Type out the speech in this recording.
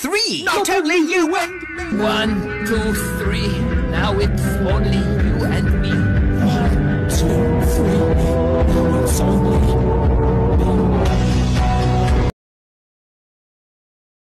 three. Not only you and me. One, two, three. Now it's only you and me.